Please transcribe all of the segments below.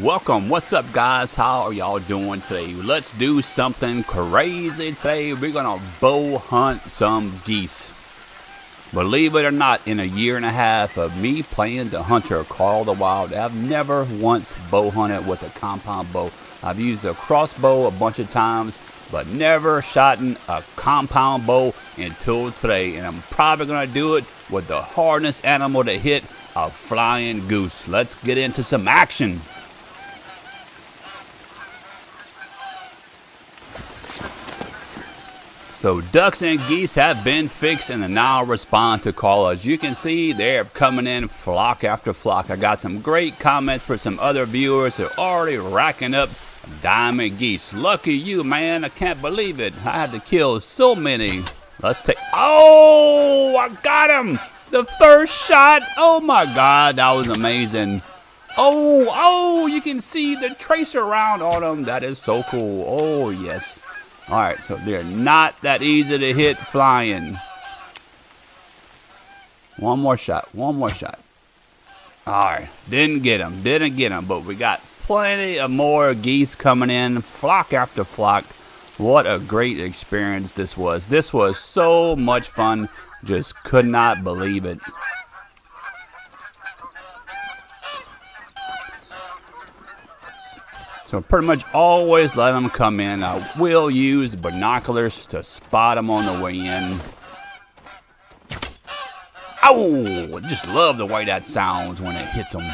Welcome. What's up, guys? How are y'all doing today? Let's do something crazy today. We're going to bow hunt some geese. Believe it or not, in a year and a half of me playing the hunter Call the Wild, I've never once bow hunted with a compound bow. I've used a crossbow a bunch of times, but never shot a compound bow until today. And I'm probably going to do it with the hardest animal to hit, a flying goose. Let's get into some action. So ducks and geese have been fixed and now respond to callers. You can see they're coming in flock after flock. I got some great comments for some other viewers who are already racking up diamond geese. Lucky you, man. I can't believe it. I had to kill so many. Let's take... Oh, I got him. The first shot. Oh, my God. That was amazing. Oh, oh, you can see the tracer round on them. That is so cool. Oh, yes. All right, so they're not that easy to hit flying. One more shot, one more shot. All right, didn't get them, didn't get them, but we got plenty of more geese coming in, flock after flock. What a great experience this was. This was so much fun, just could not believe it. So pretty much always let them come in. I will use binoculars to spot them on the way in. Oh, just love the way that sounds when it hits them.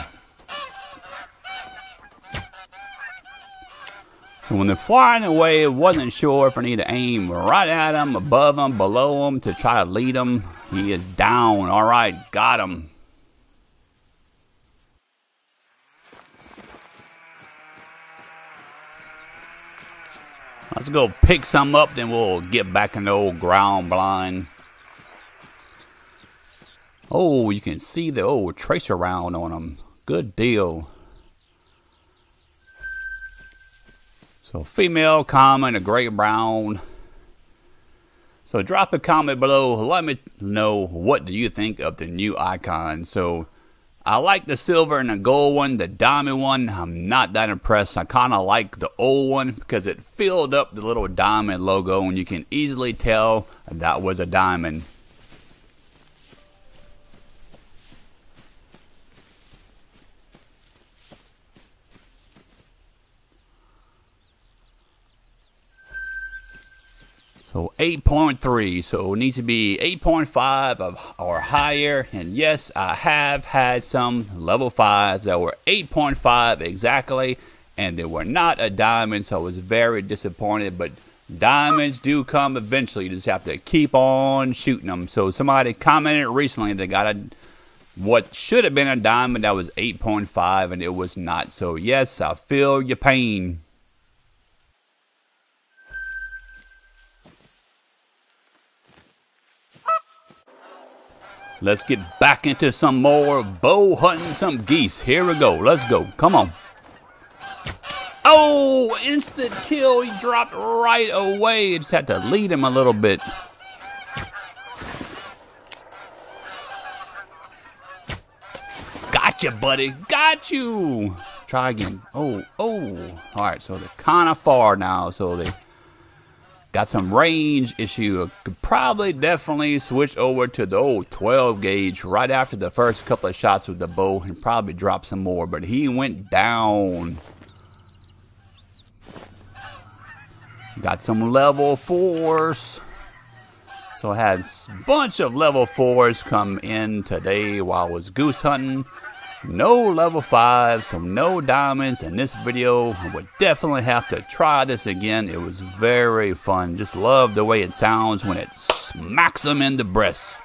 So when they're flying away, I wasn't sure if I need to aim right at them, above them, below them to try to lead them. He is down. All right, got him. Let's go pick some up, then we'll get back in the old ground blind. Oh, you can see the old tracer round on them. Good deal. So female common, a gray brown. So drop a comment below. Let me know what do you think of the new icon. So I like the silver and the gold one. The diamond one, I'm not that impressed. I kind of like the old one because it filled up the little diamond logo and you can easily tell that was a diamond. So 8.3, so it needs to be 8.5 or higher. And yes, I have had some level 5s that were 8.5 exactly, and they were not a diamond, so I was very disappointed. But diamonds do come eventually. You just have to keep on shooting them. So somebody commented recently they got a what should have been a diamond that was 8.5 and it was not. So yes, I feel your pain. Let's get back into some more bow hunting some geese. Here we go. Let's go. Come on. Oh, instant kill. He dropped right away. Just had to lead him a little bit. Gotcha, buddy. Got you. Try again. Oh, oh. All right, so they're kind of far now. So they Got some range issue. Could probably definitely switch over to the old 12 gauge right after the first couple of shots with the bow and probably drop some more. But he went down. Got some level fours. So I had a bunch of level fours come in today while I was goose hunting. No level 5, so no diamonds in this video. I would definitely have to try this again. It was very fun. Just love the way it sounds when it smacks them in the breast.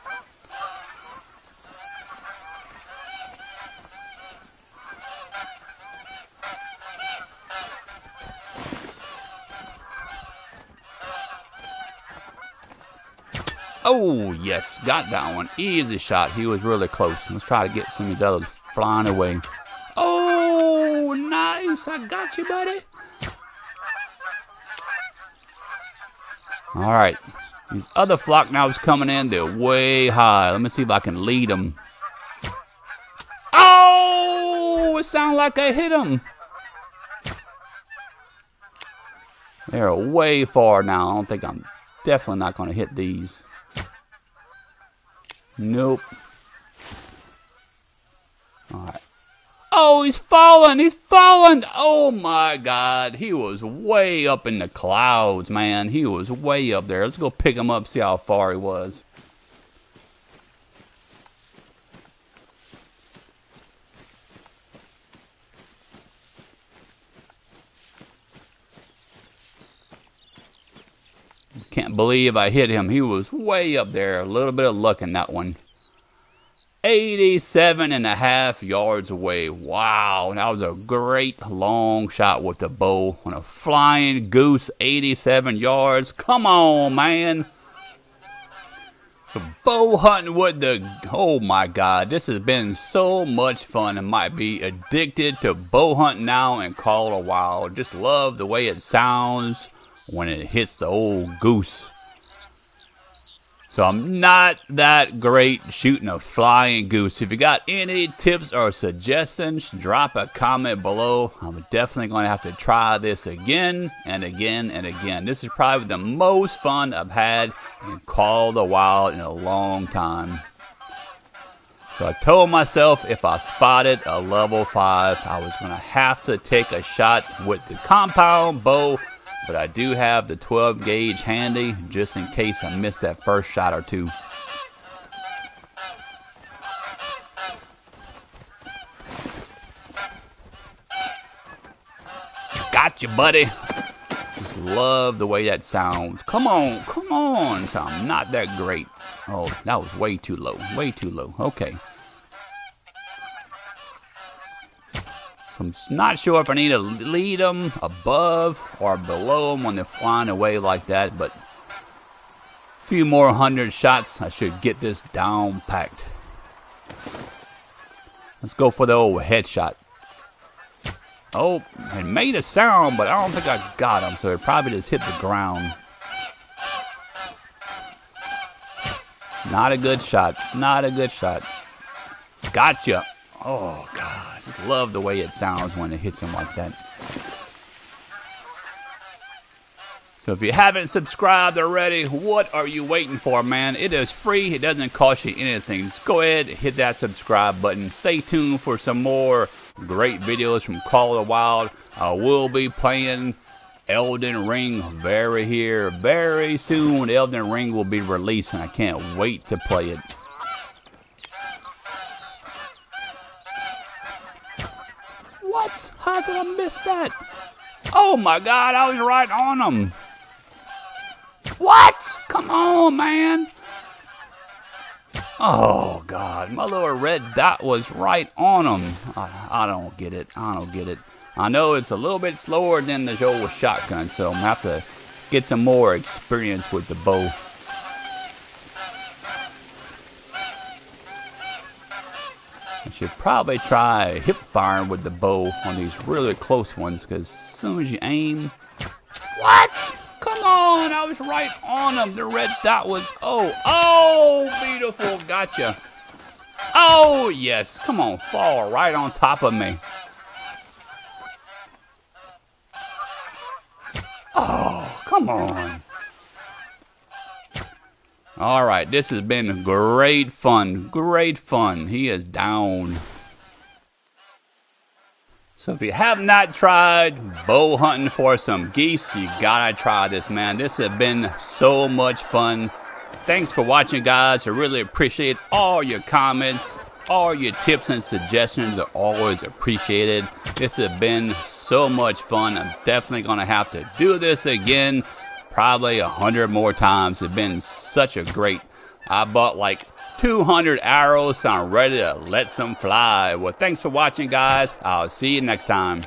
Oh, yes, got that one. Easy shot. He was really close. Let's try to get some of these others flying away. Oh, nice. I got you, buddy. All right. These other flock knobs coming in. They're way high. Let me see if I can lead them. Oh, it sounds like I hit them. They're way far now. I don't think I'm definitely not going to hit these. Nope. Alright. Oh, he's falling. He's falling. Oh, my God. He was way up in the clouds, man. He was way up there. Let's go pick him up, see how far he was. Can't believe I hit him. He was way up there. A little bit of luck in that one. 87 and a half yards away. Wow, that was a great long shot with the bow on a flying goose 87 yards. Come on, man. So bow hunting with the, oh my God, this has been so much fun. I might be addicted to bow hunting now and call it a while. Just love the way it sounds when it hits the old goose. So I'm not that great shooting a flying goose. If you got any tips or suggestions, drop a comment below. I'm definitely going to have to try this again and again and again. This is probably the most fun I've had in Call the Wild in a long time. So I told myself if I spotted a level 5, I was going to have to take a shot with the compound bow but I do have the 12 gauge handy just in case I miss that first shot or two. Got you, buddy. Just love the way that sounds. Come on, come on. So I'm not that great. Oh, that was way too low. Way too low. Okay. I'm not sure if I need to lead them above or below them when they're flying away like that, but a few more hundred shots, I should get this down packed. Let's go for the old headshot. Oh, it made a sound, but I don't think I got him, so it probably just hit the ground. Not a good shot. Not a good shot. Gotcha. Oh, God. Love the way it sounds when it hits him like that. So if you haven't subscribed already, what are you waiting for, man? It is free. It doesn't cost you anything. Just go ahead, hit that subscribe button. Stay tuned for some more great videos from Call of the Wild. I will be playing Elden Ring very here, very soon. Elden Ring will be released, and I can't wait to play it. What? How did I miss that? Oh my god, I was right on him. What? Come on, man. Oh god, my little red dot was right on him. I, I don't get it. I don't get it. I know it's a little bit slower than the old shotgun, so I'm gonna have to get some more experience with the bow. Should probably try hip firing with the bow on these really close ones because as soon as you aim... What? Come on, I was right on them. The red dot was... Oh, oh, beautiful. Gotcha. Oh, yes. Come on, fall right on top of me. Oh, come on. All right, this has been great fun. Great fun. He is down. So if you have not tried bow hunting for some geese, you gotta try this, man. This has been so much fun. Thanks for watching, guys. I really appreciate all your comments. All your tips and suggestions are always appreciated. This has been so much fun. I'm definitely gonna have to do this again probably a hundred more times. It's been such a great. I bought like 200 arrows, so I'm ready to let some fly. Well, thanks for watching, guys. I'll see you next time.